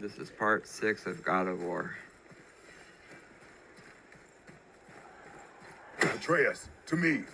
This is part six of God of War. Atreus, to me.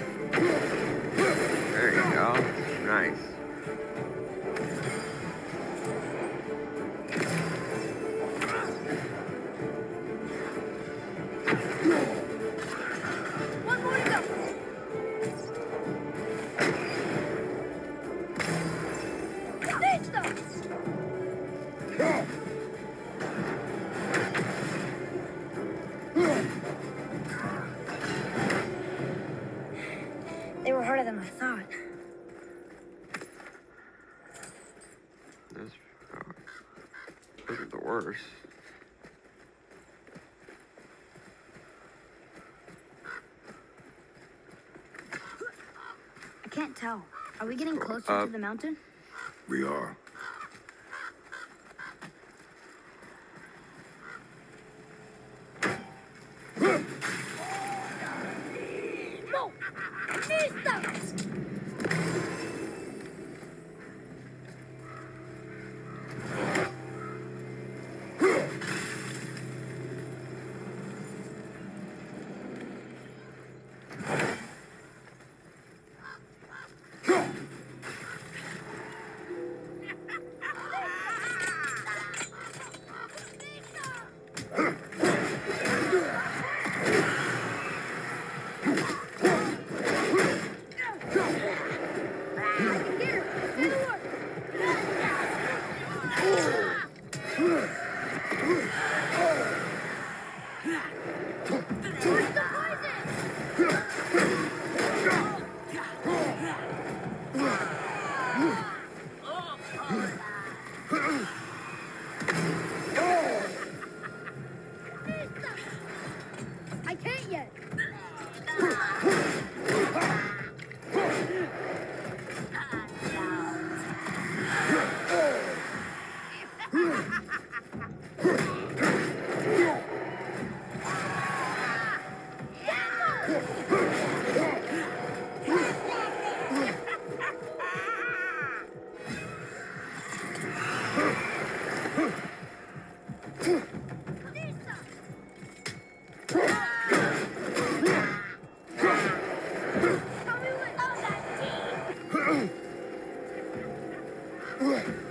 Yeah. tell. Are we getting closer uh, to the mountain? We are. Right.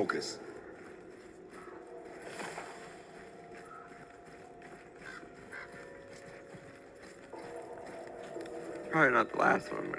Focus. Probably not the last one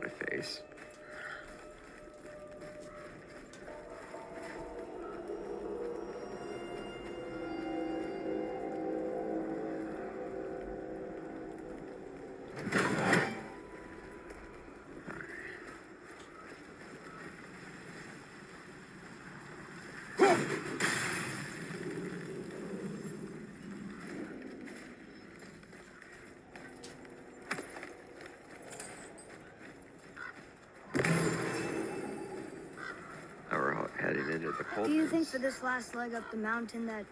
Do you think for this last leg up the mountain that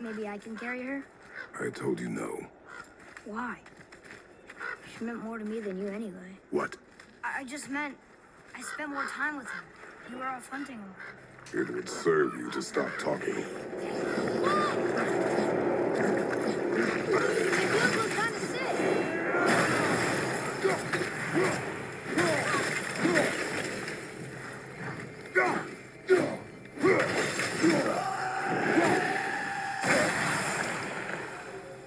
maybe I can carry her? I told you no. Why? She meant more to me than you anyway. What? I, I just meant I spent more time with him. You were off hunting. It would serve you to stop talking. You look kind of sick.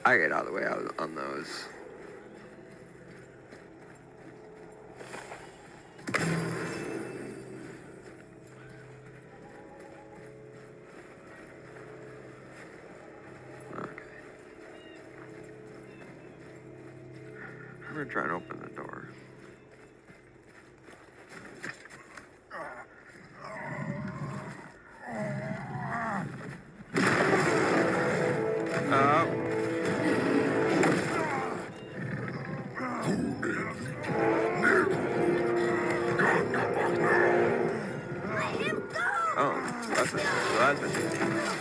I get out of the way out on those. Okay. I'm gonna try to open the door. Oh. Oh, that's what, that's what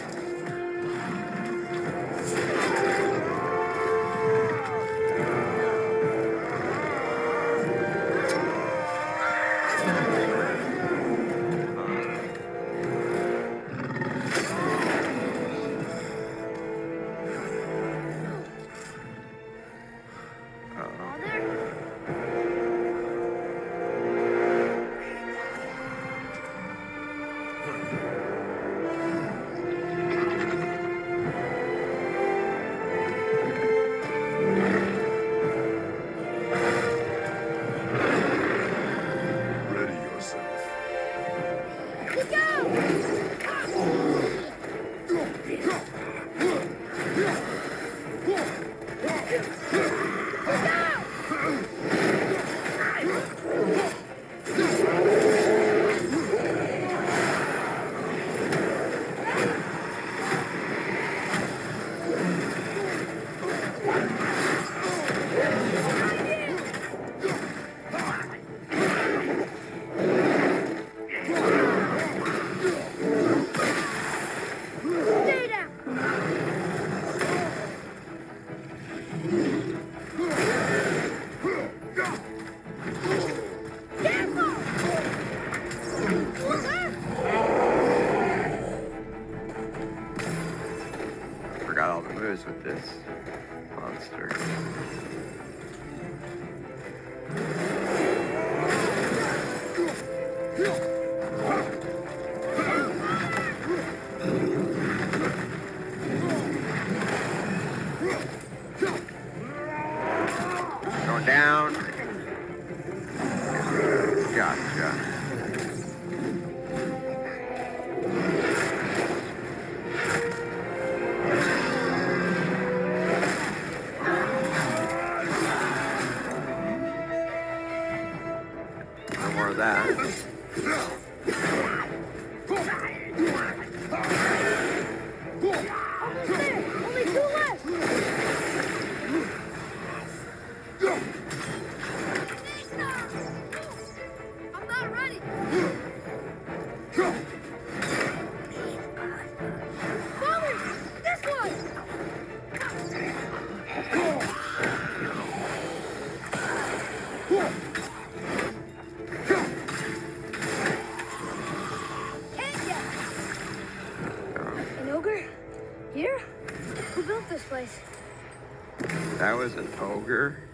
an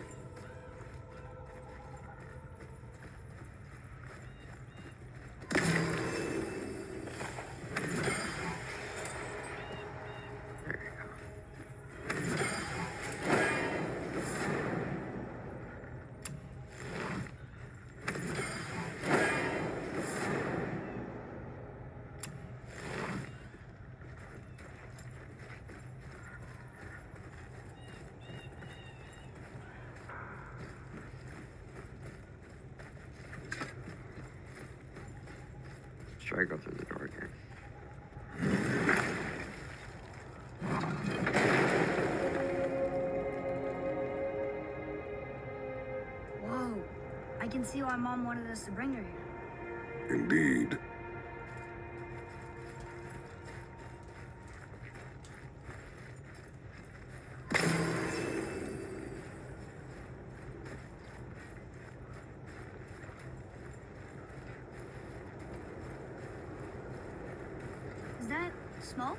Should I go through the door here? Whoa. I can see why Mom wanted us to bring her here. Indeed. Is that smoke?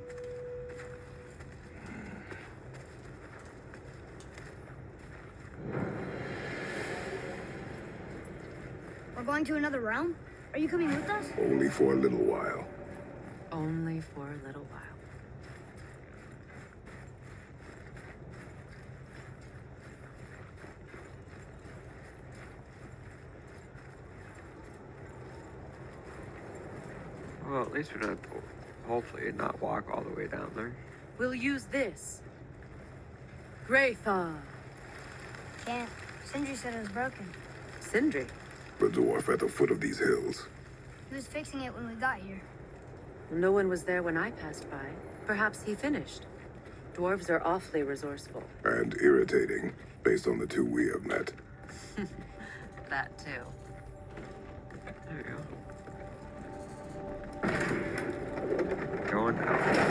Going to another realm? Are you coming with us? Only for a little while. Only for a little while. Well, at least we're not, hopefully, not walk all the way down there. We'll use this. Graythaw. Can't. Sindri said it was broken. Sindri. The dwarf at the foot of these hills. He was fixing it when we got here. No one was there when I passed by. Perhaps he finished. Dwarves are awfully resourceful. And irritating, based on the two we have met. That too. There you go. Going down.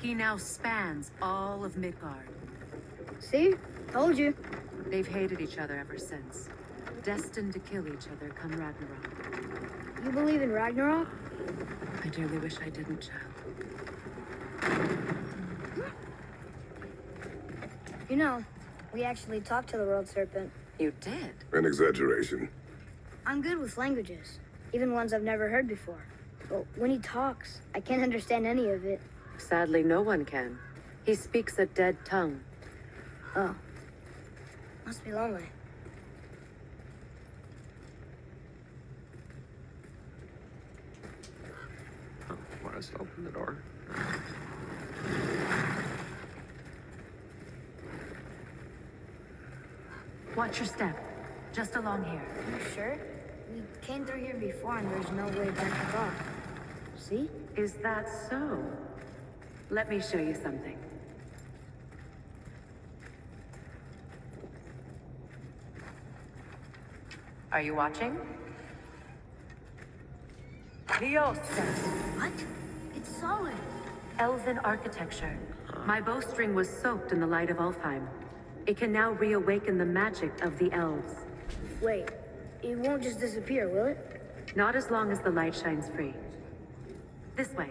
he now spans all of Midgard. See? Told you. They've hated each other ever since. Destined to kill each other come Ragnarok. You believe in Ragnarok? I dearly wish I didn't, child. You know, we actually talked to the world serpent. You did? An exaggeration. I'm good with languages, even ones I've never heard before. But when he talks, I can't understand any of it. Sadly, no one can. He speaks a dead tongue. Oh. Must be lonely. Oh, want us to open the door? Watch your step. Just along here. You sure? We came through here before and there's no way back across. See? Is that so? Let me show you something. Are you watching? What? It's solid. Elven architecture. My bowstring was soaked in the light of Alfheim. It can now reawaken the magic of the elves. Wait, it won't just disappear, will it? Not as long as the light shines free. This way.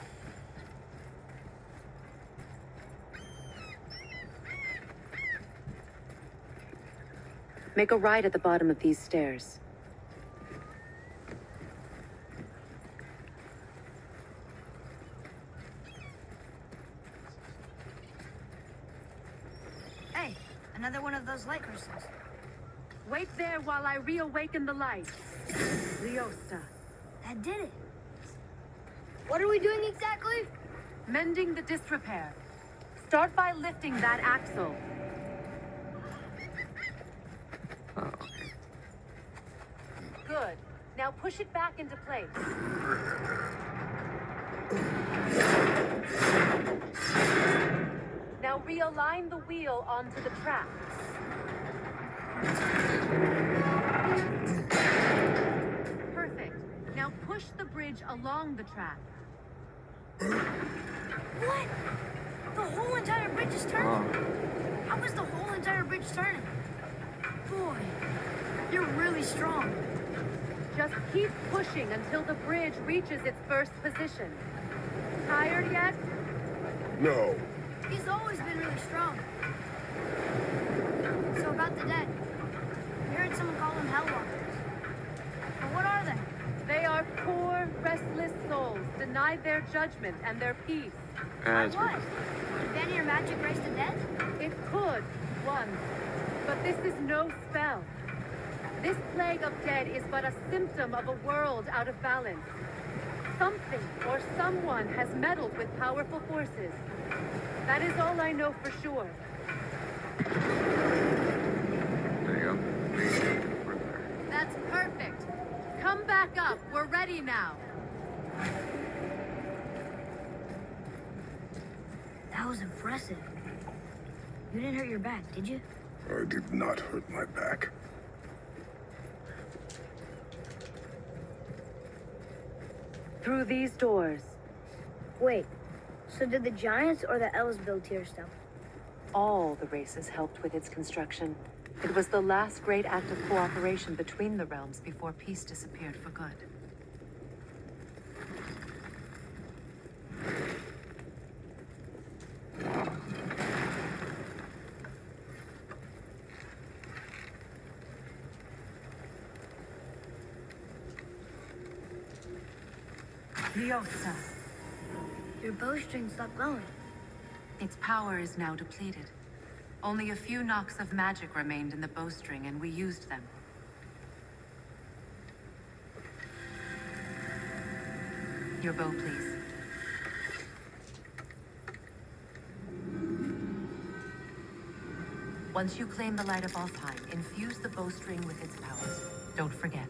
Make a right at the bottom of these stairs. Hey, another one of those light crystals. Wait there while I reawaken the light. Liosta. That did it. What are we doing exactly? Mending the disrepair. Start by lifting that axle. Good. Now push it back into place. Now realign the wheel onto the track. Perfect. Now push the bridge along the track. What? The whole entire bridge is turning. Oh, How is the whole entire bridge turning? Boy, you're really strong. Just keep pushing until the bridge reaches its first position. Tired yet? No. He's always been really strong. So about the dead. We heard someone call them Hellwalkers. But what are they? They are poor, restless souls, denied their judgment and their peace. as what? we Did Vanir magic raise the dead? It could, once, but this is no spell. This plague of dead is but a symptom of a world out of balance. Something or someone has meddled with powerful forces. That is all I know for sure. There you go. We- We're there. That's perfect. Come back up. We're ready now. That was impressive. You didn't hurt your back, did you? I did not hurt my back. Through these doors, Wait, so did the Giants or the Elves build Tyr's temple? all the races helped with its construction. It was the last great act of cooperation between the realms before peace disappeared for good. Your bowstring stopped glowing. Its power is now depleted. Only a few knocks of magic remained in the bowstring, and we used them. Your bow, please. Once you claim the Light of Alfheim, infuse the bowstring with its powers. Don't forget.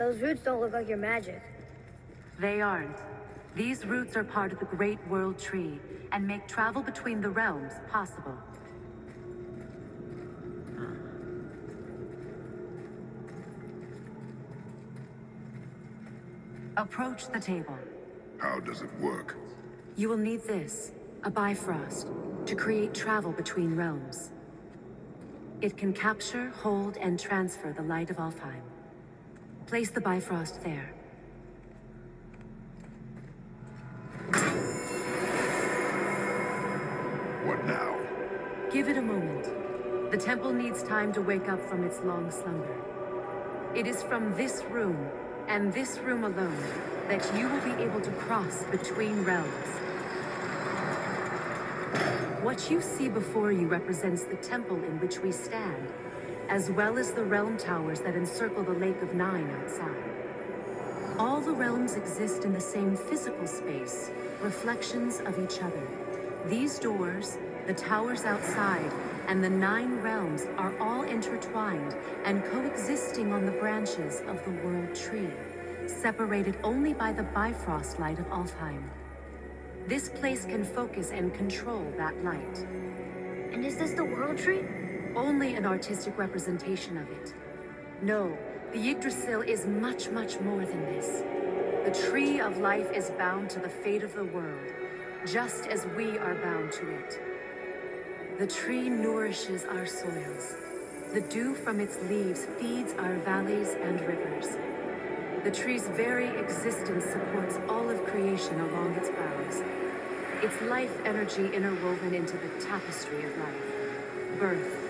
Those roots don't look like your magic. They aren't. These roots are part of the Great World Tree and make travel between the realms possible. Approach the table. How does it work? You will need this, a Bifrost, to create travel between realms. It can capture, hold, and transfer the light of Alfheim. Place the Bifrost there. What now? Give it a moment. The temple needs time to wake up from its long slumber. It is from this room, and this room alone, that you will be able to cross between realms. What you see before you represents the temple in which we stand, as well as the realm towers that encircle the Lake of Nine outside. All the realms exist in the same physical space, reflections of each other. These doors, the towers outside, and the nine realms are all intertwined and coexisting on the branches of the World Tree, separated only by the Bifrost light of Alfheim. This place can focus and control that light. And is this the World Tree? Only an artistic representation of it. No, the Yggdrasil is much, much more than this. The Tree of Life is bound to the fate of the world, just as we are bound to it. The tree nourishes our soils. The dew from its leaves feeds our valleys and rivers. The tree's very existence supports all of creation along its boughs. Its life energy interwoven into the tapestry of life. Birth,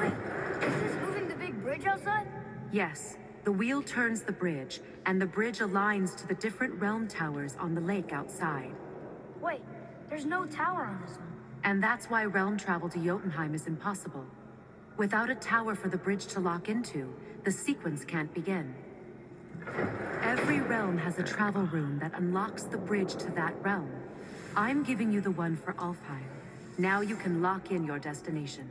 Wait, is this moving the big bridge outside? Yes, the wheel turns the bridge, and the bridge aligns to the different realm towers on the lake outside. Wait, there's no tower on this one. And that's why realm travel to Jotunheim is impossible. Without a tower for the bridge to lock into, the sequence can't begin. Every realm has a travel rune that unlocks the bridge to that realm. I'm giving you the one for Alfheim. Now you can lock in your destination.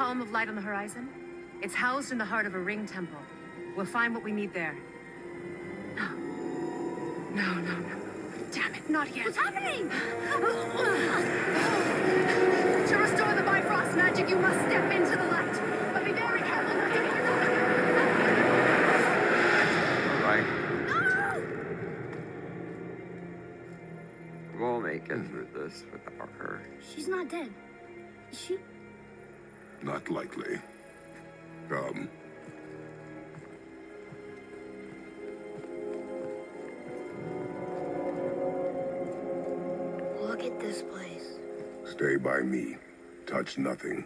Column of light on the horizon? It's housed in the heart of a ring temple. We'll find what we need there. No. No, no, no. Damn it, not yet. What's happening? To restore the Bifrost magic, you must step into the light. But be very careful not to get your Alright. We'll make it through this without her. She's not dead. Is she? Not likely. Come. Look at this place. Stay by me. Touch nothing.